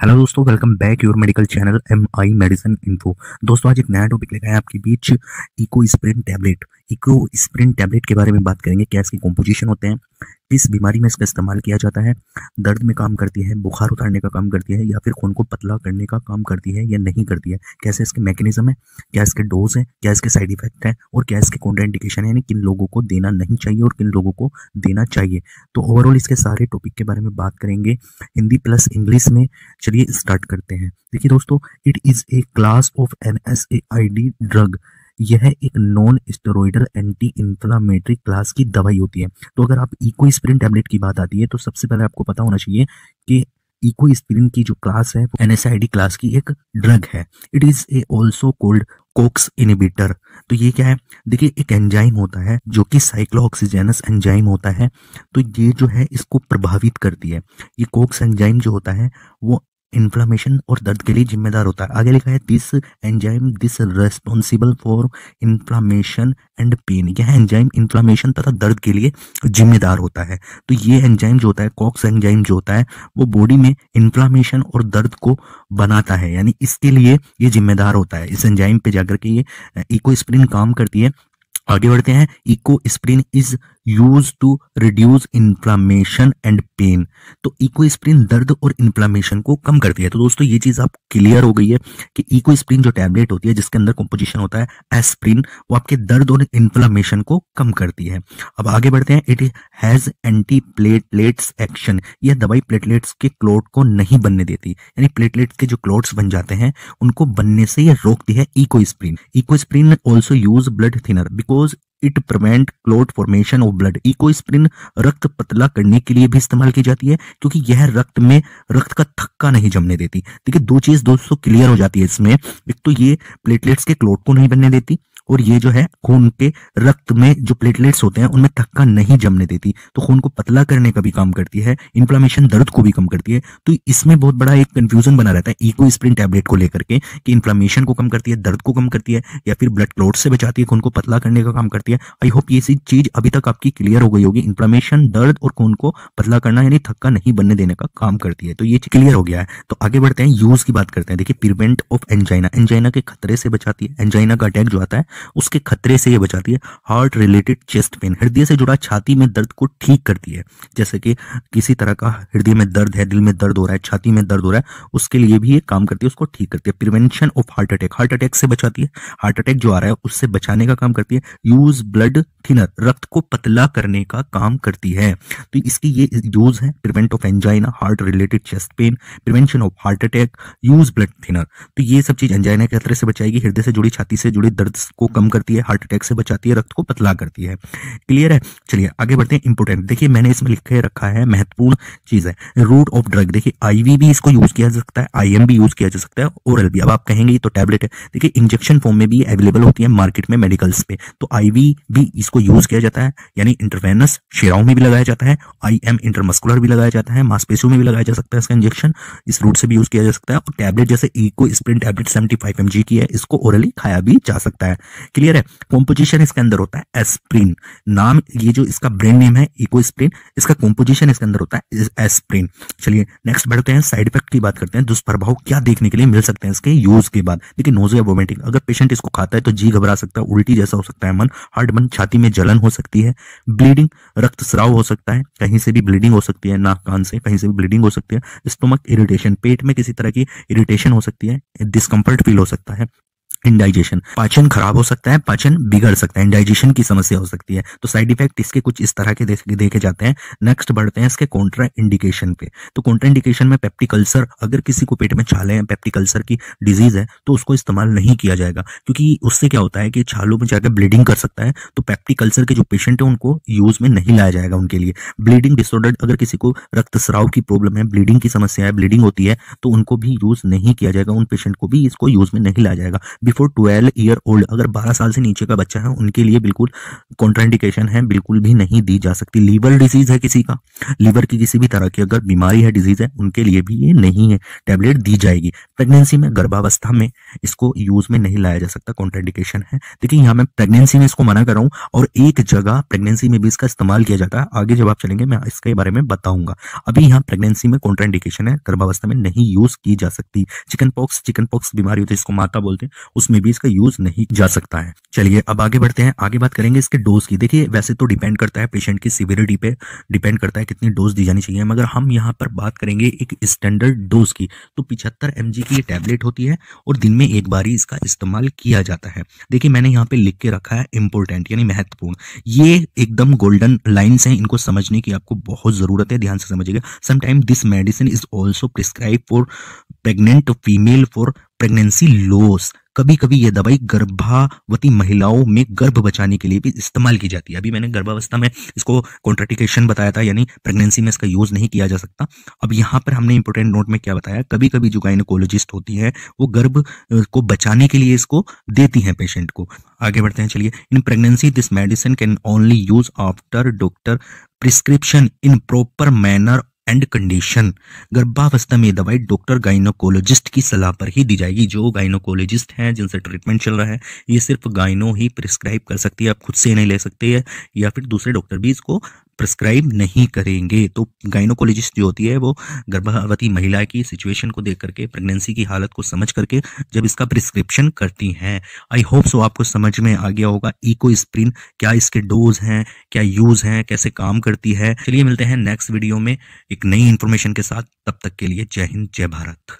Hello दोस्तों welcome back your medical channel M I medicine info दोस्तों, आज एक नया टॉपिक लेकर आए आपके बीच Ecosprin tablet eco sprint tablet के बारे में बात करेंगे, क्या इसके कॉम्पोजिशन होते हैं किस बीमारी में इसका इस्तेमाल किया जाता है? दर्द में काम करती है, बुखार उतारने का काम करती है या फिर खून को पतला करने का काम करती है या नहीं करती है? कैसे इसके मैकेनिज्म है? क्या इसके डोज है? क्या इसके साइड इफ़ेक्ट है? और क्या इसके कॉन्ट्रा इंडिकेशन है? यानी किन लोगों को देना नहीं चाहिए और किन लोगों को देना चाहिए? तो ओवरऑल इसके सारे टॉपिक के बारे में बात करेंगे। हिंदी प्लस इंग्लिश में चलिए स्टार्ट करते हैं। देखिए दोस्तों it is a class of N S A I D drug यह एक non steroidal anti inflammatory class की दवाई होती है। तो अगर आप इकोस्प्रिन टैबलेट की बात आती है तो सबसे पहले आपको पता होना चाहिए कि इकोस्प्रिन की जो क्लास है एनएसआईडी क्लास की एक ड्रग है। It is a also called COX inhibitor तो ये क्या है? देखिए, एक एंजाइम होता है, जो कि साइक्लोऑक्सीजेनस एंजाइम होता है। तो ये जो है, इसको प्रभावित करती है। ये कोक्स एंजाइम जो होता है, वो इन्फ्लामेशन और दर्द के लिए जिम्मेदार होता है। आगे लिखा है this enzyme this responsible for inflammation and pain यह एंजाइम इन्फ्लामेशन तथा दर्द के लिए जिम्मेदार होता है। तो ये एंजाइम जो होता है कॉक्स एंजाइम जो होता है, वो बॉडी में इन्फ्लामेशन और दर्द को बनाता है। यानी इसके लिए ये जिम्मेदार होता है। इस एंजाइम पे जाकर के ये इको स्प्रिन काम करती है। आगे बढ़ते हैं Ecosprin is use to reduce inflammation and pain तो इको स्प्रिन दर्द और इन्फ्लामेशन को कम करती है। तो दोस्तों, ये चीज़ आप क्लियर हो गई है कि इको स्प्रिन जो टैबलेट होती है, जिसके अंदर कॉम्पोजिशन होता है एस्प्रिन वो आपके दर्द और इन्फ्लामेशन को कम करती है। अब आगे बढ़ते हैं। It has anti platelets action यह दवाई प्लेटलेट्स के क्लोट को नहीं बनने देती। यानी प्लेटलेट्स के जो क्लोट्स बन जाते हैं, उनको बनने से यह रोकती है Ecosprin Ecosprin also use blood thinner because it prevent clot formation of blood. Ecosprin रक्त पतला करने के लिए भी इस्तेमाल की जाती है, क्योंकि यह रक्त में रक्त का थक्का नहीं जमने देती। देखिए, दो चीज़ दोस्तों क्लियर हो जाती है इसमें। एक तो ये प्लेटलेट्स के क्लोट को नहीं बनने देती और ये जो है, खून के रक्त में जो प्लेटलेट्स होते हैं, उनमें थक्का नहीं जमने देती। तो खून को पतला करने का भी काम करती है इन्फ्लामेशन दर्द को भी कम करती है। तो इसमें बहुत बड़ा एक कंफ्यूजन बना रहता है इको स्प्रिन टैबलेट को लेकर के, कि इन्फ्लामेशन को कम करती है, दर्द को कम करती है, या फिर ब्लड क्लोट से बचाती है, खून को पतला करने का काम करती है। आई होप ये सी चीज़ अभी तक आपकी क्लियर हो गई होगी। इन्फ्लामेशन दर्द और खून को पतला करना, यानी थक्का नहीं बनने देने का काम करती है। तो ये क्लियर हो गया है। तो आगे बढ़ते हैं यूज़ की बात करते हैं। देखिए प्रिवेंट ऑफ़ एंजाइना एंजाइना के खतरे से बचाती है। एंजाइना का अटैक जो आता है उसके खतरे से ये बचाती है। हार्ट रिलेटेड चेस्ट पेन हृदय से जुड़ा छाती में दर्द को ठीक करती है। जैसे कि किसी तरह का हृदय में दर्द है, दिल में दर्द हो रहा है, छाती में दर्द हो रहा है, उसके लिए भी ये काम करती है, उसको ठीक करती है। Prevention of heart attack heart attack से बचाती है। हार्ट अटैक जो आ रहा है, उससे बचाने का काम करती है। यूज़ ब्लड थिनर रक्त को पतला करने का काम करती है। तो इसकी ये यूज़ है prevent of angina heart related chest pain prevention of heart attack use blood thinner तो ये सब चीज़ एंजाइना के खतरे से बचाएगी, हृदय से जुड़ी, छाती से जुड़ी दर्द को कम करती है हार्ट अटैक से बचाती है, रक्त को पतला करती है। क्लियर है? चलिए, आगे बढ़ते हैं इंपोर्टेंट देखिए, मैंने इसमें लिखे रखा है, महत्वपूर्ण चीज़ है रूट ऑफ़ ड्रग देखिए आईवी भी इसको यूज़ किया जा सकता है आईएम भी यूज़ किया जा सकता है ओरल भी। अब आप कहेंगे तो टैबलेट है। देखिए इंजेक्शन फॉर्म में भी अवेलेबल होती है मार्केट में मेडिकल्स पे। तो आईवी भी इसको यूज़ किया जाता है, यानी इंटरवेनस शेराओं में भी लगाया जाता है आई एम इंटरमस्कुलर भी लगाया जाता है, मांसपेशियों में भी लगाया जा सकता है इसका इंजेक्शन इस रूट से भी यूज़ किया जा सकता है, और टैबलेट जैसे Ecosprin tablet seventy five की है, इसको ओरली खाया भी जा सकता है। क्लियर है? कॉम्पोजिशन इसके अंदर होता है एस्प्रिन नाम, ये जो इसका ब्रेन नेम है इको स्प्रिन इसका कॉम्पोजिशन इसके अंदर होता है एस्प्रिन चलिए नेक्स्ट बढ़ते हैं साइड इफ़ेक्ट की बात करते हैं, दुष्प्रभाव क्या देखने के लिए मिल सकते हैं इसके यूज़ के बाद. देखिए नोजिया वोमिटिंग अगर पेशेंट इसको खाता है तो जी घबरा सकता है, उल्टी जैसा हो सकता है मन, हार्ट मन छाती में जलन हो सकती है ब्लीडिंग रक्त स्राव हो सकता है, कहीं से भी ब्लीडिंग हो सकती है, नाक, कान से, कहीं से भी ब्लीडिंग हो सकती है स्टोमक इरिटेशन पेट में किसी तरह की इरिटेशन हो सकती है डिस्कम्फर्ट फील हो सकता है इंडाइजेशन पाचन खराब हो सकता है, पाचन बिगड़ सकता है इंडाइजेशन की समस्या हो सकती है। तो साइड इफ़ेक्ट इसके कुछ इस तरह के देखे जाते हैं। नेक्स्ट बढ़ते हैं इसके कॉन्ट्रा इंडिकेशन पे। तो कॉन्ट्रा इंडिकेशन में पेप्टिकल्सर अगर किसी को पेट में छाले हैं पेप्टिकल्सर की डिज़ीज़ है तो उसको इस्तेमाल नहीं किया जाएगा। क्योंकि उससे क्या होता है कि छालों में जाकर ब्लीडिंग कर सकता है तो पेप्टिकल्सर के जो पेशेंट है, उनको यूज़ में नहीं लाया जाएगा उनके लिए। ब्लीडिंग डिसऑर्डर अगर किसी को रक्तस्राव की प्रॉब्लम है ब्लीडिंग की समस्या है ब्लीडिंग होती है तो उनको भी यूज़ नहीं किया जाएगा, उन पेशेंट को भी इसको यूज़ में नहीं लाया जाएगा। बिफोर ट्वेल्व ईयर ओल्ड अगर बारह साल से नीचे का बच्चा है, उनके लिए बिल्कुल कॉन्ट्राइंडिकेशन है, बिल्कुल भी नहीं दी जा सकती। लीवर डिज़ीज़ है किसी का लीवर की किसी भी तरह की अगर बीमारी है डिज़ीज़ है, उनके लिए भी ये नहीं है। टैबलेट दी जाएगी। प्रेगनेंसी में, गर्भावस्था में इसको यूज़ में नहीं लाया जा सकता कॉन्ट्राइंडिकेशन है। देखिए, यहाँ मैं प्रेगनेंसी में इसको मना कर रहा हूँ और एक जगह प्रेगनेंसी में भी इसका इस्तेमाल किया जाता है। आगे जब आप चलेंगे, मैं इसके बारे में बताऊँगा। अभी यहाँ प्रेगनेंसी में कॉन्ट्राइंडिकेशन है, गर्भावस्था में नहीं यूज़ की जा सकती। चिकन पॉक्स चिकन पॉक्स बीमारी होती है, इसको माता बोलते हैं। उसमें भी इसका यूज़ नहीं जा सकता है। चलिए, अब आगे बढ़ते हैं। आगे बात करेंगे इसके डोज की। देखिए, वैसे तो डिपेंड करता है पेशेंट की सिविरिटी पे डिपेंड करता है कितनी डोज दी जानी चाहिए। मगर हम यहाँ पर बात करेंगे एक स्टैंडर्ड डोज की। तो पिछहत्तर एम की ये टैबलेट होती है और दिन में एक बार ही इसका इस्तेमाल किया जाता है। देखिए, मैंने यहाँ पे लिख के रखा है इंपोर्टेंट यानी महत्वपूर्ण। ये एकदम गोल्डन लाइन्स हैं, इनको समझने की आपको बहुत ज़रूरत है। ध्यान से समझिएगा। Sometime this medicine is also prescribe for pregnant female for pregnancy loss कभी कभी ये दवाई गर्भावती महिलाओं में गर्भ बचाने के लिए भी इस्तेमाल की जाती है। अभी मैंने गर्भावस्था में इसको कॉन्ट्राटिकेशन बताया था, यानी प्रेगनेंसी में इसका यूज़ नहीं किया जा सकता। अब यहाँ पर हमने इंपोर्टेंट नोट में क्या बताया कभी कभी जो गाइनोकोलॉजिस्ट होती है, वो गर्भ को बचाने के लिए इसको देती है पेशेंट को। आगे बढ़ते हैं, चलिए। In pregnancy, this medicine can only use after doctor prescription in proper manner and condition गर्भावस्था में दवाई डॉक्टर गाइनोकोलॉजिस्ट की सलाह पर ही दी जाएगी। जो गाइनोकोलॉजिस्ट हैं, जिनसे ट्रीटमेंट चल रहा है, ये सिर्फ़ गाइनो ही प्रिस्क्राइब कर सकती है, आप खुद से नहीं ले सकते हैं, या फिर दूसरे डॉक्टर भी इसको प्रिस्क्राइब नहीं करेंगे। तो गाइनोकोलॉजिस्ट जो होती है, वो गर्भवती महिला की सिचुएशन को देख करके प्रेगनेंसी की हालत को समझ करके, जब इसका प्रिस्क्रिप्शन करती हैं। आई होप सो आपको समझ में आ गया होगा इको स्प्रिन क्या इसके डोज हैं, क्या यूज़ हैं, कैसे काम करती है। चलिए मिलते हैं नेक्स्ट वीडियो में, एक नई इन्फॉर्मेशन के साथ। तब तक के लिए जय हिंद, जय भारत।